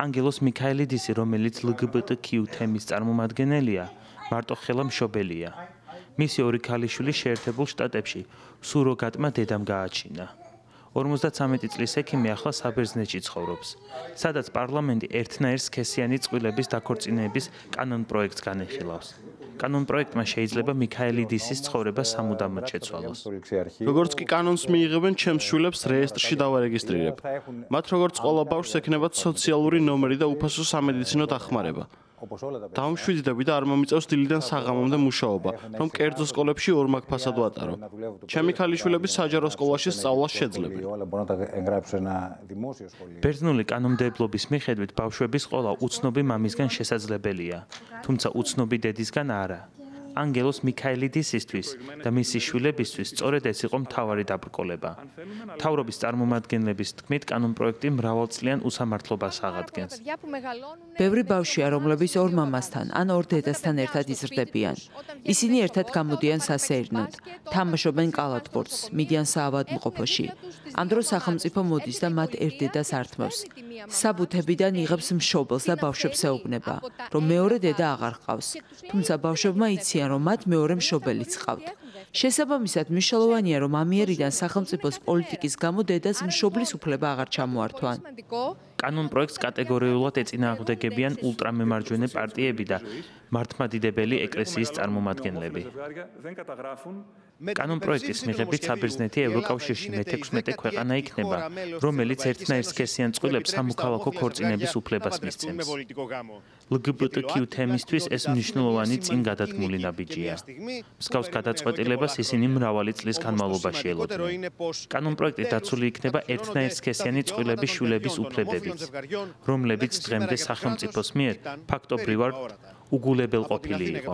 ანგელოს მიქაელიდისი, რომელიც LGBTQ თემის წარმომადგენელია, მარტო ხელა მშობელია. მისი ორი ქალიშვილი შეერთებულ შტატებში სუროგატმა დედამ გააჩინა. 53 წლის ექიმი ახლა საბერძნეთში ცხოვრობს, სადაც პარლამენტი ერთნაირ სქესიანი წყვილების დაქორწინების კანონ პროექტს განეხილავს. კანონ პროექტმა შეიძლება მიქაელიდისის ცხოვრება სამუდამოდ შეცვალოს. როგორც კი კანონს მიიღებენ, ჩემს შვილებს რეესტრში დავარეგისტრირებ. მათ როგორც ყველა ბავშვს ექნებათ სოციალური ნომერი და უფასო სამედიცინო დახმარება. დავმშვიდდები და არ მომიწევს დილიდან საღამომდე მუშაობა, რომ კერძო სკოლებში ორმაგ ფასად ვატარო. ჩემი ქალიშვილები საჯარო სკოლაში სწავლას შეძლებენ. ბერძნული კანონმდებლობის მიხედვით ბავშვების ყოლა უცნობი მამისგან შესაძლებელია, თუმცა უცნობი დედისგან არა. ანგელოს მიქაელიდისისთვის და მისი შვილებისთვის სწორედ ეს იყო მთავარი დაბრკოლება. თავრობის წარმომადგენლების თქმით, კანონპროექტი მრავალწლიან უსამართლობას აღადგენს. ბევრი ბავშვია, რომლებიც ორ მამასთან ან ორ დედასთან ერთად იზრდებიან. ისინი ერთად გამოდიან სასეირნოდ, თამაშობენ კალათბურთს, მიდიან საავადმყოფოში. ამ დროს სახელმწიფო მოდის და მათ ერთ დედას ართმევს. საბუთებიდან იღებს მშობელს და ბავშვებს ეუბნება, რომ მეორე დედა აღარ ყავს. თუმცა ბავშვებმა იციან, რომ მათ მეორე მშობელიც ყავთ. შესაბამისად, მნიშვნელოვანია, რომ ამიერიდან სახელმწიფოს პოლიტიკის გამო დედას მშობლის უფლება აღარ ჩამოართვან. კანონ პროექტს კატეგორიულად ეწინააღმდეგებიან ულტრამემარჯვენე პარტიები და მართლმადიდებელი ეკლესიის წარმომადგენლები. კანონ პროექტის მიღებით საბერძნეთი ევროკავშირში მე-16 ქვეყანა იქნება, რომელიც ერთნაირ სქესიან წყვილებს სამოქალაქო ქორწინების უფლებას მისცემს. LGBTQ თემისთვის ეს მნიშვნელოვანი წინ გადადგმული ნაბიჯია. მსგავს გადაწყვეტილებას ისინი მრავალი წლის განმავლობაში ელოდნენ. კანონ პროექტი დაცული იქნება ერთნაირ სქესიანი წყვილების შვილების უფლებებით, რომლებიც დღემდე სახელმწიფოს მიერ ფაქტობრივად უგულებელ ყოფილი იყო.